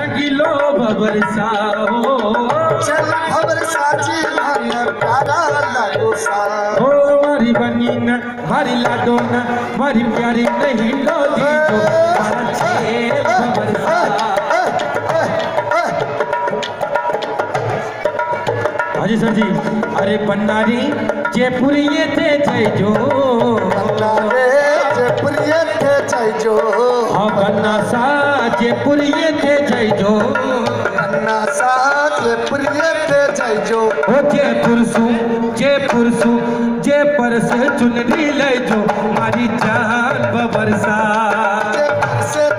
रंगीलो बरसाओ चल भवर साजी मन प्यारा लगो सा ओ मारी बनी न मारी लाडो न मारी प्यारी नहीं लो दी जो छेल बरसा हाजी सर जी अरे पन्नारी जयपुर ये थे जय जो। बन्ना रे जयपुरिय थे जय जो। हाँ बन्ना सा जयपुर ये थे जय जो। बन्ना सा जयपुरिय थे जय जो। ओ जयपुर सु जयपुर सु जयपुर से चुनरी ले जो। मारी जान बबरसा जयपुर सा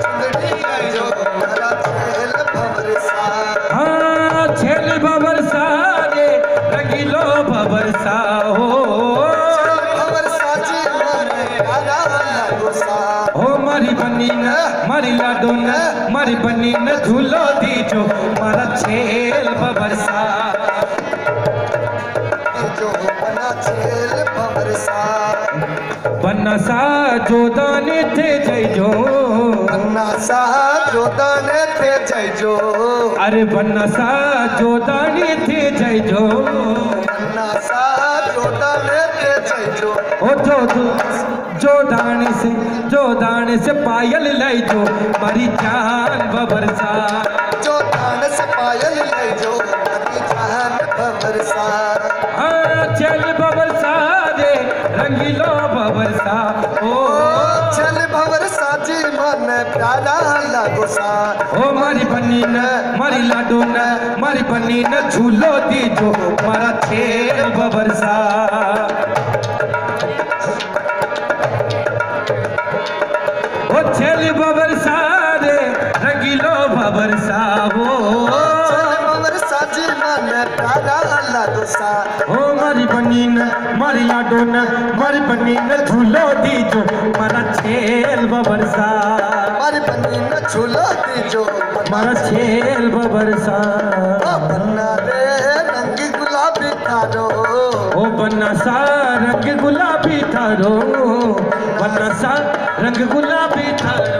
हाँ मारी बनी न मारी लाडो न मारी बनी न झूलो दी जो मारा छेल बबरसा। बन्ना सा जो दाने थे जय जो बन्ना सा जो दाने थे जय जो अरे बन्ना सा जो दाने थे जय जो बन्ना सा जो दाने थे जय जो ओ जो जो जो दाने से जो दाने से पायल ले जो मारी जान बबरसा जो दान से पायल ले जो मरी जान भवर सा हाँ चल बबरसा रे रंगीलो बबरसा ओ चल भवर साजी मन प्यारा लगो सा ओ मारी बनी न मारी लाडो न मारी बनी न झूलो दी जो मारा छेल बबरसा रंगीलो चल भवर साजी मन प्यारा लगो सा ओ मारी बनी न मारी लाडो न बनी न झूलो दी जो मारा छेल बबरसा मारी बनी न झूलो दी जो मारा छेल बबरसा ओ बन्ना रे रंगी गुलाबी थारो ओ बन्ना सा गुलाबी थारो बन्ना सा रंग गुलाबी थारो।